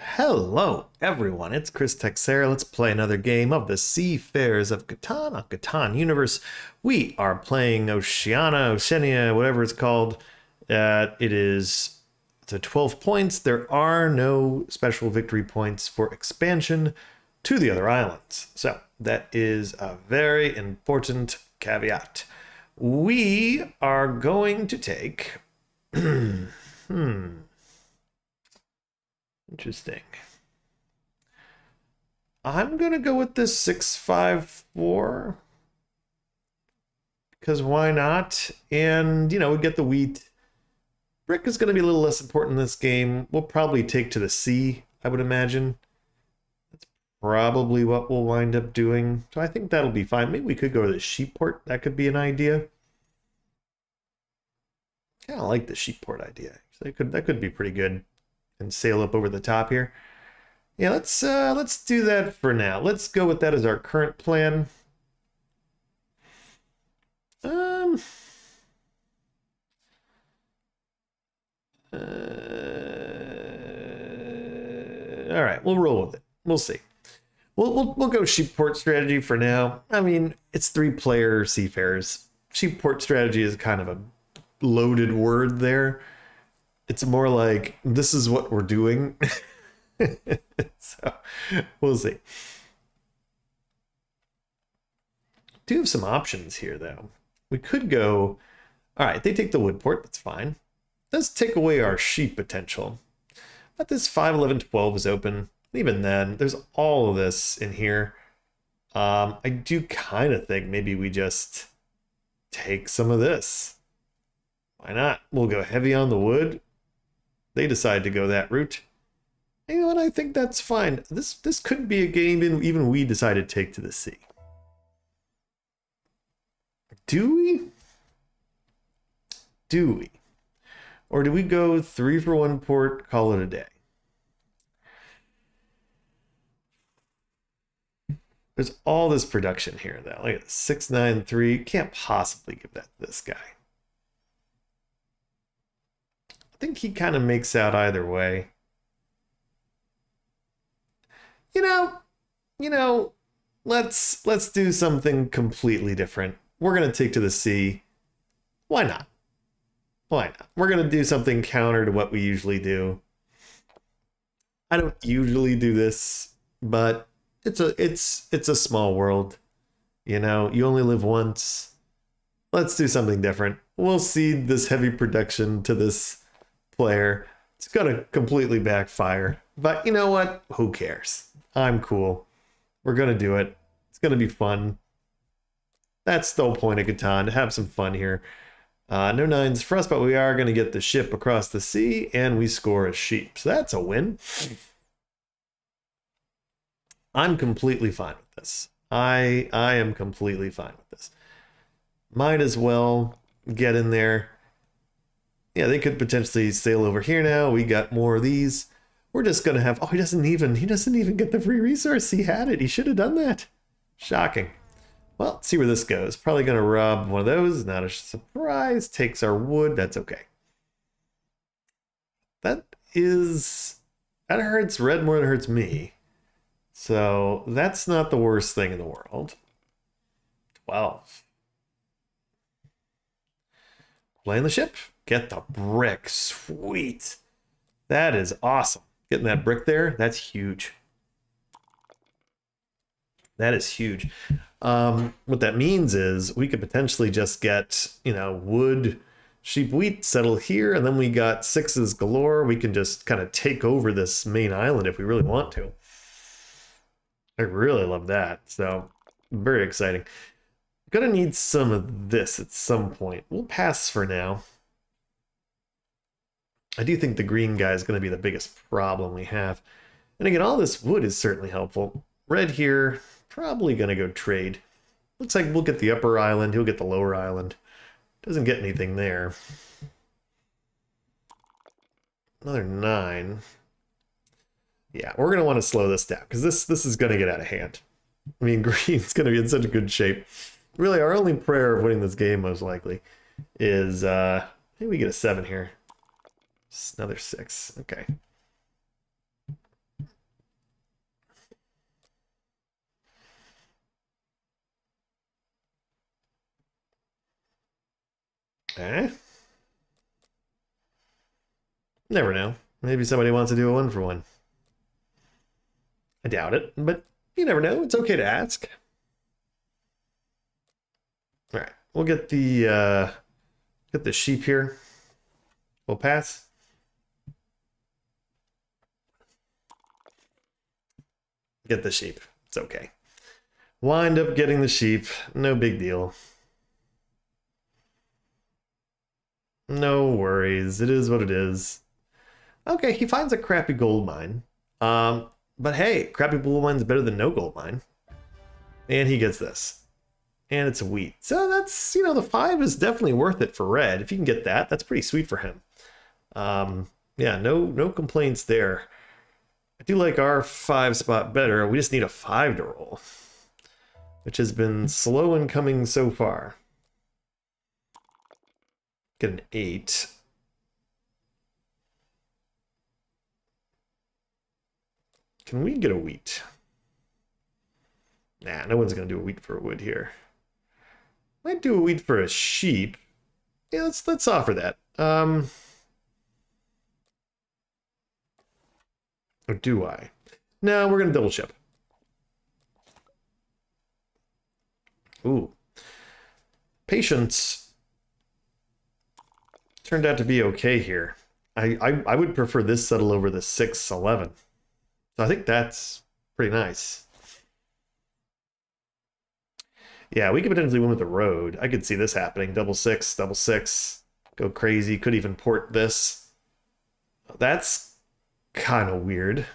Hello, everyone. It's Chris Texera. Let's play another game of the Seafarers of Catan on Catan Universe. We are playing Oceania, Oceania, whatever it's called. Uh, it is to 12 points. There are no special victory points for expansion to the other islands. So that is a very important caveat. We are going to take. hmm. Interesting. I'm going to go with this 654 because why not? And, you know, we get the wheat. Brick is going to be a little less important in this game. We'll probably take to the sea, I would imagine. That's probably what we'll wind up doing. So I think that'll be fine. Maybe we could go to the sheep port. That could be an idea. Kind of like the sheep port idea. So that could that could be pretty good and sail up over the top here. Yeah, let's uh, let's do that for now. Let's go with that as our current plan. Um. Uh, all right, we'll roll with it. We'll see. We'll, we'll, we'll go sheepport strategy for now. I mean, it's three player seafarers. Sheepport strategy is kind of a loaded word there it's more like this is what we're doing. so we'll see. Do have some options here though. We could go, all right, they take the wood port, that's fine. Let's take away our sheep potential. But this 5, 11, 12 is open. Even then, there's all of this in here. Um, I do kind of think maybe we just take some of this. Why not? We'll go heavy on the wood they decide to go that route. You know what? I think that's fine. This this could be a game even we decided to take to the sea. Do we? Do we? Or do we go three for one port, call it a day? There's all this production here, though. Like 693. Can't possibly give that to this guy. I think he kind of makes out either way. You know, you know, let's let's do something completely different. We're gonna take to the sea. Why not? Why not? We're gonna do something counter to what we usually do. I don't usually do this, but it's a it's it's a small world. You know, you only live once. Let's do something different. We'll cede this heavy production to this player. It's going to completely backfire. But you know what? Who cares? I'm cool. We're going to do it. It's going to be fun. That's the whole point of Catan, to have some fun here. Uh, no nines for us, but we are going to get the ship across the sea, and we score a sheep. So that's a win. I'm completely fine with this. I I am completely fine with this. Might as well get in there yeah, they could potentially sail over here now. We got more of these. We're just gonna have, oh, he doesn't even, he doesn't even get the free resource. He had it, he should have done that. Shocking. Well, see where this goes. Probably gonna rob one of those, not a surprise. Takes our wood, that's okay. That is, that hurts red more than it hurts me. So that's not the worst thing in the world. 12. Playing the ship. Get the brick. Sweet. That is awesome. Getting that brick there, that's huge. That is huge. Um, what that means is we could potentially just get, you know, wood, sheep, wheat settle here, and then we got sixes galore. We can just kind of take over this main island if we really want to. I really love that. So very exciting. Gonna need some of this at some point. We'll pass for now. I do think the green guy is going to be the biggest problem we have. And again, all this wood is certainly helpful. Red here, probably going to go trade. Looks like we'll get the upper island, he'll get the lower island. Doesn't get anything there. Another nine. Yeah, we're going to want to slow this down because this, this is going to get out of hand. I mean, green's going to be in such a good shape. Really, our only prayer of winning this game, most likely, is uh, maybe we get a seven here. It's another six. Okay. Eh? Never know. Maybe somebody wants to do a one for one. I doubt it, but you never know. It's okay to ask. All right, we'll get the uh, get the sheep here. We'll pass. Get the sheep. It's okay. Wind up getting the sheep. No big deal. No worries. It is what it is. Okay, he finds a crappy gold mine. Um, but hey, crappy gold mine is better than no gold mine. And he gets this. And it's wheat. So that's, you know, the five is definitely worth it for red. If you can get that, that's pretty sweet for him. Um, yeah, no no complaints there. I do like our five spot better. We just need a five to roll, which has been slow in coming so far. Get an eight. Can we get a wheat? Nah, no one's gonna do a wheat for a wood here. Might do a wheat for a sheep. Yeah, let's let's offer that. Um, or do I? No, we're gonna double chip. Ooh, patience turned out to be okay here. I I, I would prefer this settle over the six eleven. So I think that's pretty nice. Yeah, we could potentially win with the road. I could see this happening. Double six, double six, go crazy. Could even port this. That's kind of weird.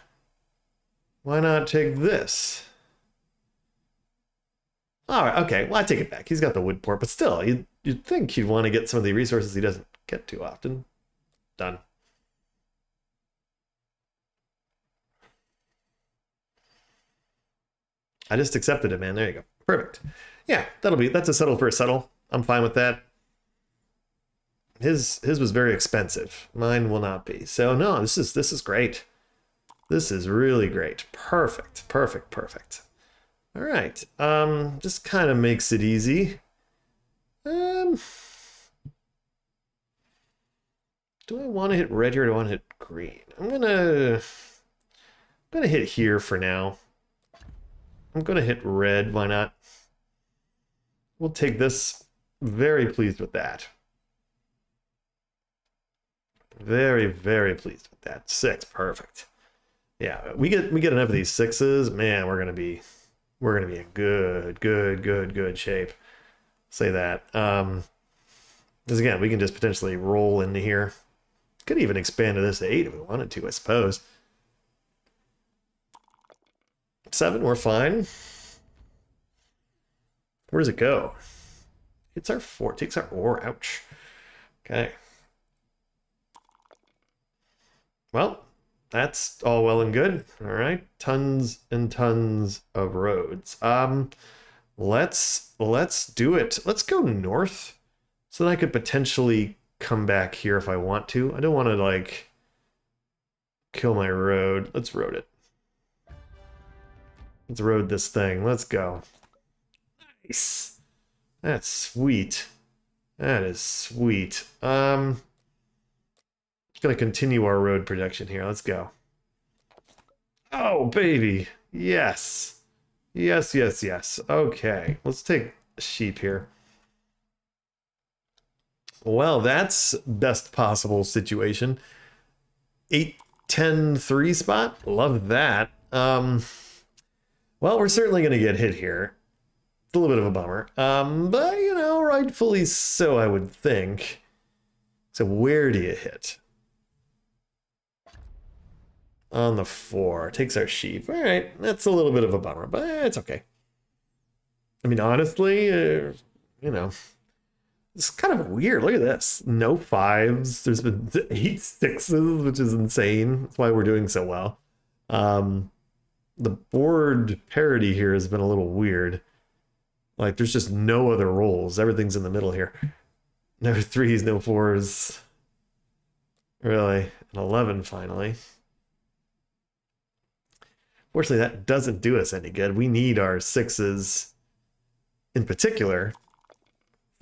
Why not take this? All right, okay. Well, I take it back. He's got the wood port, but still, you'd, you'd think he'd want to get some of the resources he doesn't get too often. Done. I just accepted it, man. There you go. Perfect. Yeah, that'll be that's a settle for a settle. I'm fine with that. His his was very expensive. Mine will not be. So no, this is this is great. This is really great. Perfect. Perfect. Perfect. All right. Um just kind of makes it easy. Um Do I want to hit red here or do I want to hit green? I'm gonna I'm gonna hit here for now. I'm to hit red. Why not? We'll take this. Very pleased with that. Very, very pleased with that. Six, perfect. Yeah, we get we get enough of these sixes, man. We're gonna be we're gonna be in good, good, good, good shape. Say that. Um, because again, we can just potentially roll into here. Could even expand to this eight if we wanted to, I suppose seven, we're fine. Where does it go? It's our four, It takes our ore, ouch. Okay. Well, that's all well and good. All right, tons and tons of roads. Um, let's let's do it. Let's go north, so that I could potentially come back here if I want to. I don't want to like kill my road. Let's road it. Let's road this thing. Let's go. Nice. That's sweet. That is sweet. Um, gonna continue our road production here. Let's go. Oh, baby. Yes. Yes, yes, yes. Okay. Let's take sheep here. Well, that's best possible situation. 8, 10, 3 spot. Love that. Um, well, we're certainly going to get hit here. It's a little bit of a bummer. Um, but, you know, rightfully so, I would think. So where do you hit? On the four. Takes our sheep. All right, that's a little bit of a bummer, but it's okay. I mean, honestly, uh, you know, it's kind of weird. Look at this. No fives. There's been eight sixes, which is insane. That's why we're doing so well. Um, the board parity here has been a little weird. Like there's just no other rolls. Everything's in the middle here. No threes, no fours. Really, an 11 finally. Fortunately, that doesn't do us any good. We need our sixes in particular.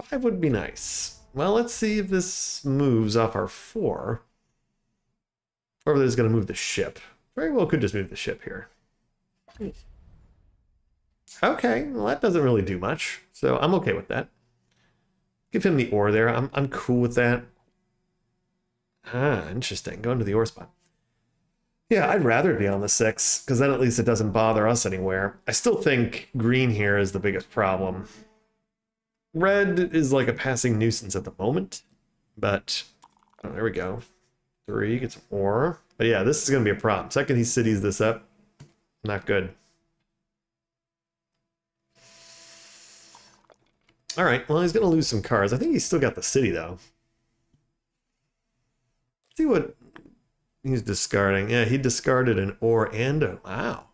Five would be nice. Well, let's see if this moves off our four. Or if it's going to move the ship. Very well could just move the ship here. Okay, well that doesn't really do much. So I'm okay with that. Give him the ore there. I'm, I'm cool with that. Ah, interesting. Going to the ore spot. Yeah, I'd rather be on the six, because then at least it doesn't bother us anywhere. I still think green here is the biggest problem. Red is like a passing nuisance at the moment, but oh, there we go. Three gets four. But yeah, this is going to be a problem. Second he cities this up, not good. All right, well, he's going to lose some cars. I think he's still got the city, though. Let's see what he's discarding. Yeah, he discarded an ore and a... Wow.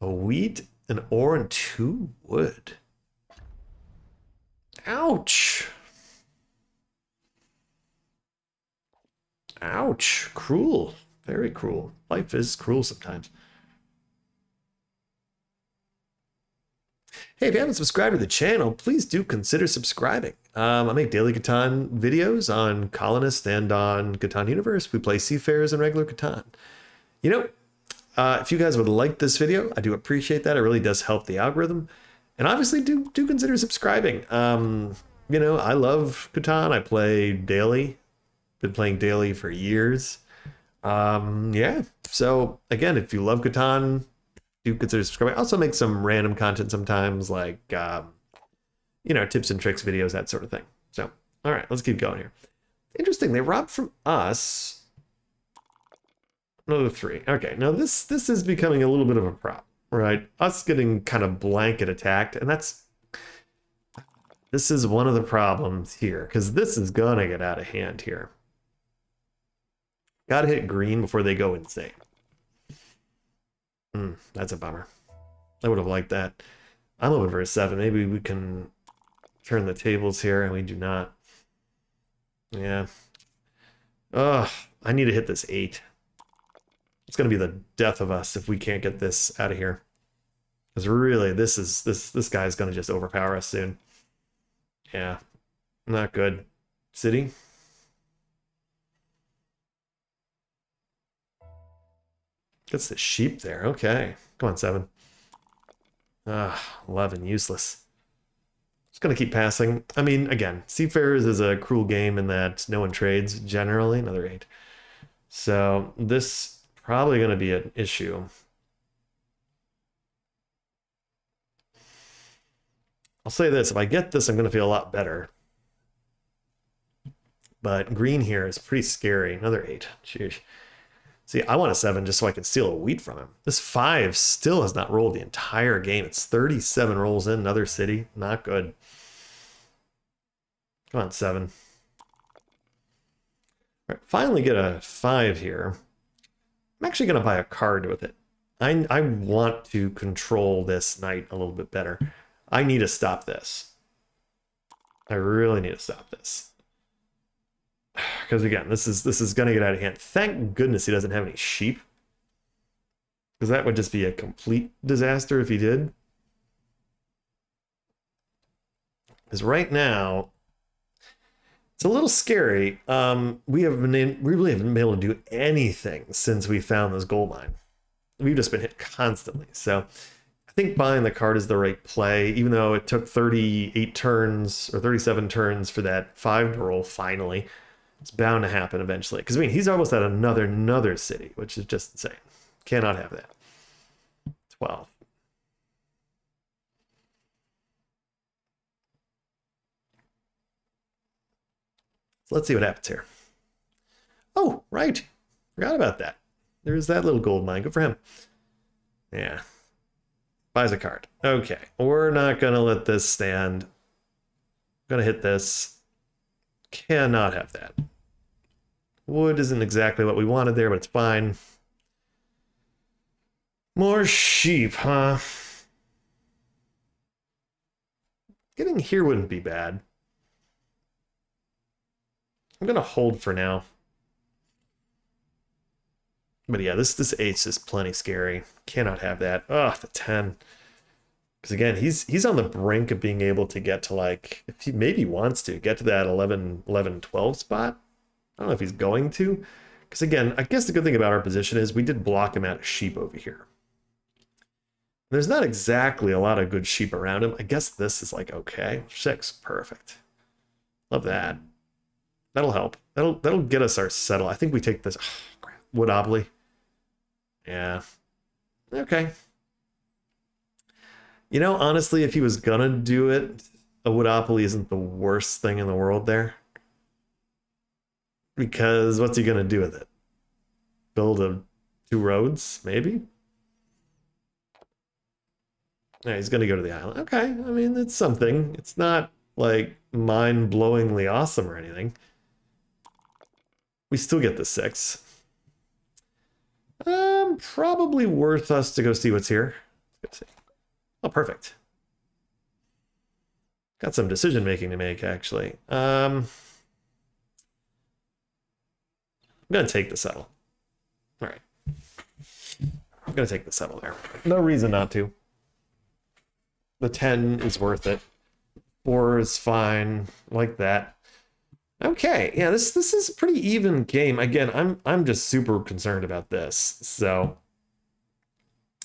A wheat, an ore, and two wood. Ouch. Ouch. Cruel. Very cruel. Life is cruel sometimes. Hey, if you haven't subscribed to the channel, please do consider subscribing. Um, I make daily Catan videos on Colonist and on Catan Universe. We play Seafarers and regular Catan. You know, uh, if you guys would like this video, I do appreciate that. It really does help the algorithm. And obviously, do do consider subscribing. Um, you know, I love Catan. I play daily. Been playing daily for years. Um, yeah. So again, if you love Catan, do consider subscribing. I also make some random content sometimes, like um, you know, tips and tricks videos, that sort of thing. So, all right, let's keep going here. Interesting. They robbed from us. Another three. Okay, now this this is becoming a little bit of a problem, right? Us getting kind of blanket attacked, and that's this is one of the problems here because this is gonna get out of hand here. Got to hit green before they go insane. Hmm, that's a bummer. I would have liked that. I'm over for a seven. Maybe we can turn the tables here, and we do not. Yeah. Ugh, I need to hit this eight. It's gonna be the death of us if we can't get this out of here. Because really, this is this this guy's gonna just overpower us soon. Yeah, not good. City. Gets the sheep there. Okay. Come on, seven. Ah, 11. Useless. Just going to keep passing. I mean, again, Seafarers is a cruel game in that no one trades generally. Another eight. So this probably going to be an issue. I'll say this. If I get this, I'm going to feel a lot better. But green here is pretty scary. Another eight. Jeez. See, I want a seven just so I can steal a wheat from him. This five still has not rolled the entire game. It's 37 rolls in another city. Not good. Come on, seven. All right, finally get a five here. I'm actually going to buy a card with it. I, I want to control this knight a little bit better. I need to stop this. I really need to stop this because again, this is this is gonna get out of hand. Thank goodness he doesn't have any sheep, because that would just be a complete disaster if he did. Because right now, it's a little scary. Um, we have been in, we really haven't been able to do anything since we found this gold mine. We've just been hit constantly. So I think buying the card is the right play, even though it took 38 turns or 37 turns for that five to roll finally. It's bound to happen eventually. Because I mean, he's almost at another another city, which is just insane. Cannot have that. Twelve. So let's see what happens here. Oh, right. Forgot about that. There's that little gold mine. Good for him. Yeah. Buys a card. Okay. We're not going to let this stand. I'm going to hit this. Cannot have that. Wood isn't exactly what we wanted there, but it's fine. More sheep, huh? Getting here wouldn't be bad. I'm gonna hold for now. But yeah, this this ace is plenty scary. Cannot have that. Ugh, the 10. Because again, he's he's on the brink of being able to get to like, if he maybe wants to, get to that 11, 11 12 spot. I don't know if he's going to. Because again, I guess the good thing about our position is we did block him out of sheep over here. There's not exactly a lot of good sheep around him. I guess this is like okay. Six, perfect. Love that. That'll help. That'll that'll get us our settle. I think we take this oh, Woodopoly. Yeah. Okay. You know, honestly, if he was gonna do it, a Woodopoly isn't the worst thing in the world there. Because what's he gonna do with it? Build a two roads, maybe? Yeah, he's gonna go to the island. Okay, I mean it's something. It's not like mind-blowingly awesome or anything. We still get the six. Um, probably worth us to go see what's here. Let's see. Oh, perfect. Got some decision making to make, actually. Um, I'm going to take the settle. All right. I'm going to take the settle there. No reason not to. The 10 is worth it. 4 is fine, like that. Okay, yeah, this this is a pretty even game. Again, I'm I'm just super concerned about this. So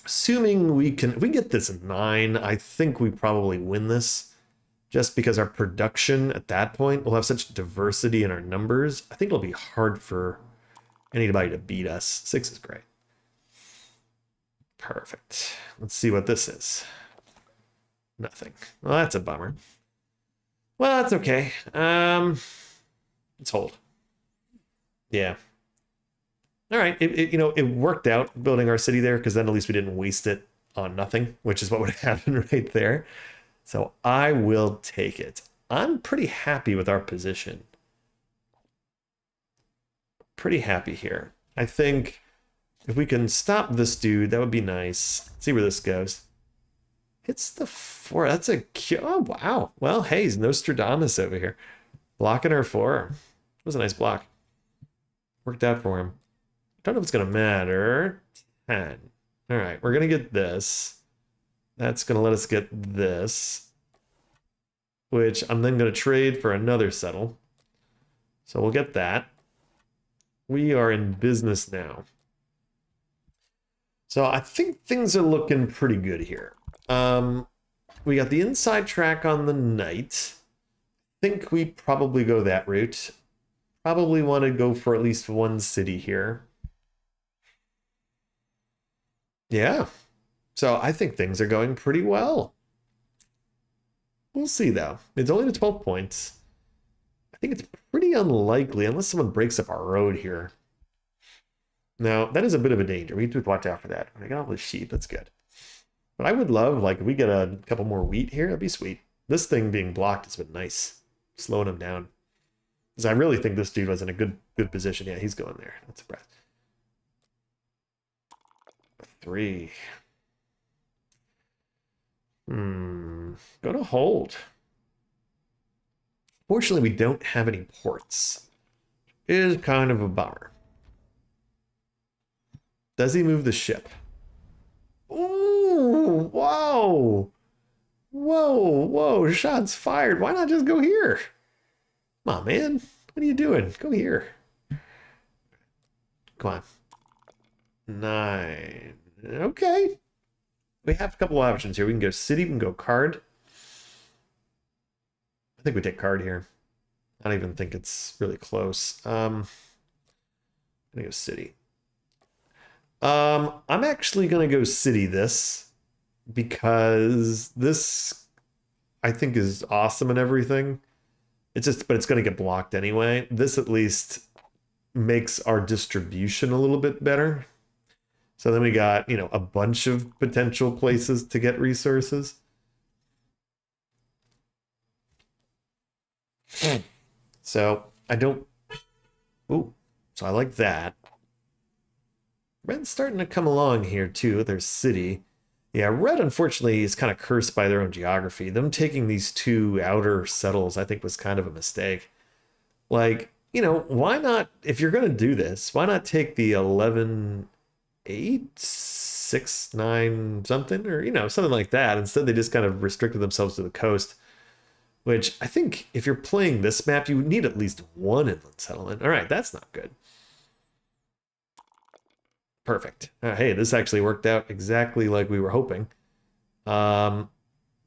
assuming we can we get this nine, I think we probably win this. Just because our production at that point will have such diversity in our numbers. I think it'll be hard for anybody to beat us. Six is great. Perfect. Let's see what this is. Nothing. Well, that's a bummer. Well, that's okay. Um, let's hold. Yeah. All right. It, it, you know, it worked out building our city there because then at least we didn't waste it on nothing, which is what would happen right there. So I will take it. I'm pretty happy with our position. Pretty happy here. I think if we can stop this dude, that would be nice. Let's see where this goes. Hits the four. That's a oh wow. Well, hey, he's Nostradamus over here, blocking our four. It was a nice block. Worked out for him. Don't know if it's gonna matter. Ten. All right, we're gonna get this. That's gonna let us get this, which I'm then gonna trade for another settle. So we'll get that. We are in business now. So I think things are looking pretty good here. Um, we got the inside track on the knight. I think we probably go that route. Probably want to go for at least one city here. Yeah. So I think things are going pretty well. We'll see, though. It's only to 12 points. I think it's pretty unlikely, unless someone breaks up our road here. Now, that is a bit of a danger. We need to watch out for that. I got all the sheep. That's good. But I would love, like, if we get a couple more wheat here, that'd be sweet. This thing being blocked has been nice. Slowing him down. Because I really think this dude was in a good good position. Yeah, he's going there. That's breath. Three. Hmm. Go to hold. Fortunately, we don't have any ports. It is kind of a bummer. Does he move the ship? Ooh, whoa. Whoa, whoa, shots fired. Why not just go here? Come on, man. What are you doing? Go here. Come on. Nine. Okay. We have a couple options here. We can go city, we can go card. I think we take card here. I don't even think it's really close. Um, I'm gonna go city. Um, I'm actually gonna go city this because this I think is awesome and everything. It's just, but it's gonna get blocked anyway. This at least makes our distribution a little bit better. So then we got, you know, a bunch of potential places to get resources. So I don't. Ooh, so I like that. Red's starting to come along here too. Their city. Yeah, Red unfortunately is kind of cursed by their own geography. Them taking these two outer settles, I think, was kind of a mistake. Like, you know, why not, if you're going to do this, why not take the 11 8 six, nine, something, or you know, something like that. Instead, they just kind of restricted themselves to the coast. Which I think if you're playing this map, you need at least one inland settlement. All right, that's not good. Perfect. Uh, hey, this actually worked out exactly like we were hoping. Um,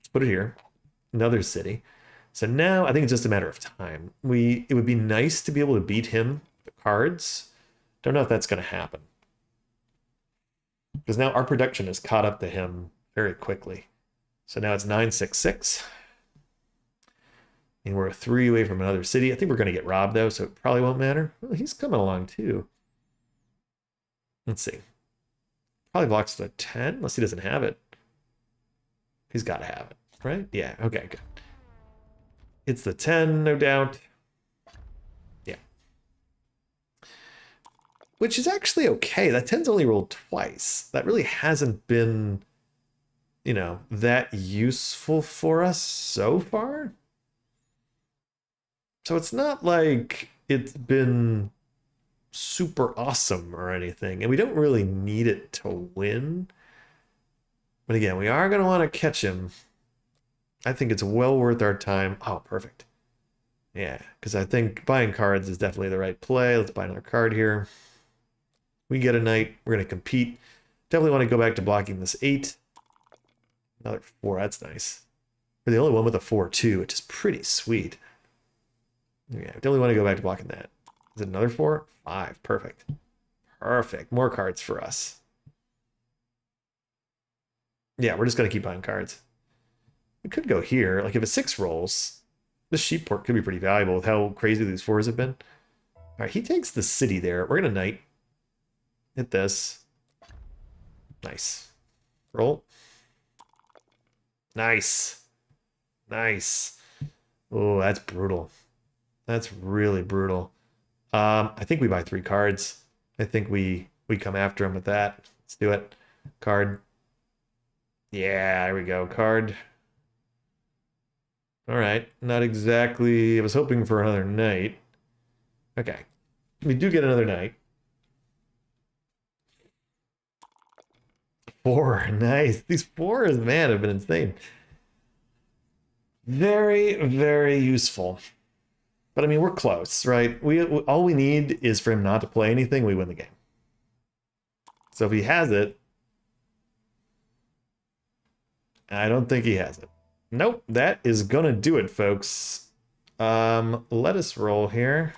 let's put it here. Another city. So now I think it's just a matter of time. We it would be nice to be able to beat him the cards. Don't know if that's going to happen. Because now our production has caught up to him very quickly. So now it's 966. And we're three away from another city. I think we're going to get robbed, though, so it probably won't matter. Well, he's coming along, too. Let's see. Probably blocks the 10, unless he doesn't have it. He's got to have it, right? Yeah, okay, good. It's the 10, no doubt. Which is actually okay. That 10's only rolled twice. That really hasn't been, you know, that useful for us so far. So it's not like it's been super awesome or anything, and we don't really need it to win. But again, we are going to want to catch him. I think it's well worth our time. Oh, perfect. Yeah, because I think buying cards is definitely the right play. Let's buy another card here. We get a knight. We're going to compete. Definitely want to go back to blocking this 8. Another 4. That's nice. We're the only one with a 4-2, which is pretty sweet. Yeah, definitely want to go back to blocking that. Is it another four? Five. Perfect. Perfect. More cards for us. Yeah, we're just going to keep buying cards. We could go here. Like if a six rolls, this sheep port could be pretty valuable with how crazy these fours have been. All right, he takes the city there. We're going to knight. Hit this. Nice. Roll. Nice. Nice. Oh, that's brutal. That's really brutal. Um, I think we buy three cards. I think we we come after him with that. Let's do it. Card. Yeah, there we go. Card. All right. Not exactly. I was hoping for another knight. Okay. We do get another knight. Four. Nice. These fours, man, have been insane. Very, very useful. But I mean, we're close, right? We all we need is for him not to play anything. We win the game. So if he has it, I don't think he has it. Nope, that is gonna do it, folks. Um, let us roll here.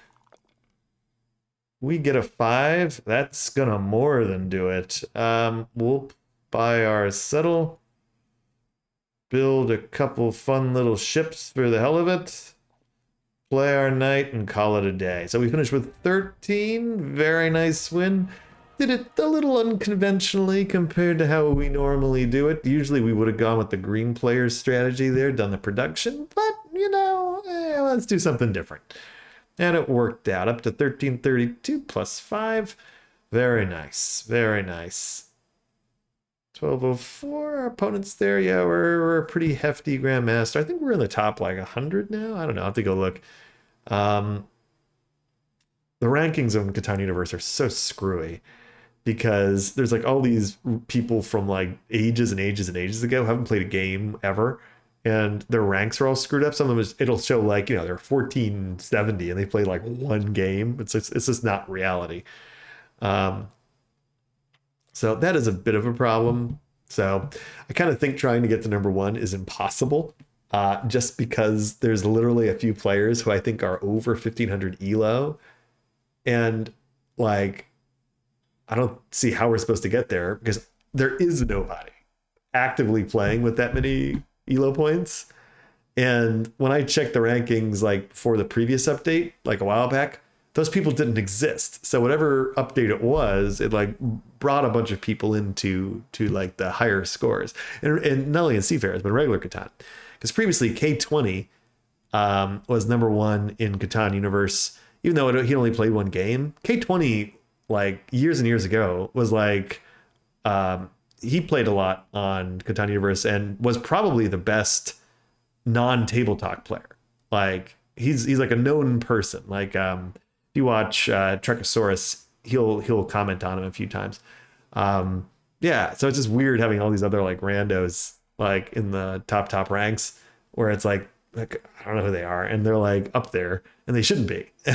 We get a five. That's gonna more than do it. Um, we'll buy our settle. Build a couple fun little ships for the hell of it play our knight and call it a day. So we finished with 13. Very nice win. Did it a little unconventionally compared to how we normally do it. Usually we would have gone with the green player's strategy there, done the production, but you know, eh, let's do something different. And it worked out up to 1332 plus 5. Very nice. Very nice. 1204, our opponents there. Yeah, we're, we're a pretty hefty Grandmaster. I think we're in the top like 100 now. I don't know. I have to go look. Um, the rankings of Catan Universe are so screwy because there's like all these people from like ages and ages and ages ago haven't played a game ever and their ranks are all screwed up. Some of them is, it'll show like, you know, they're 1470 and they played like one game. It's just, it's just not reality. Um, so that is a bit of a problem. So I kind of think trying to get to number one is impossible. Uh, just because there's literally a few players who I think are over 1500 elo. And like, I don't see how we're supposed to get there because there is nobody actively playing with that many elo points. And when I checked the rankings like for the previous update, like a while back, those people didn't exist. So whatever update it was, it like brought a bunch of people into to like the higher scores, and, and not only in Seafarers but regular Catan, because previously K20 um, was number one in Catan universe, even though it, he only played one game. K20 like years and years ago was like um, he played a lot on Catan universe and was probably the best non table talk player. Like he's he's like a known person. Like um, you watch uh, Trekosaurus, he'll he'll comment on him a few times. Um, yeah, so it's just weird having all these other like randos like in the top top ranks where it's like like I don't know who they are and they're like up there and they shouldn't be.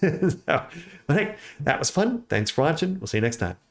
so, but hey, that was fun. Thanks for watching. We'll see you next time.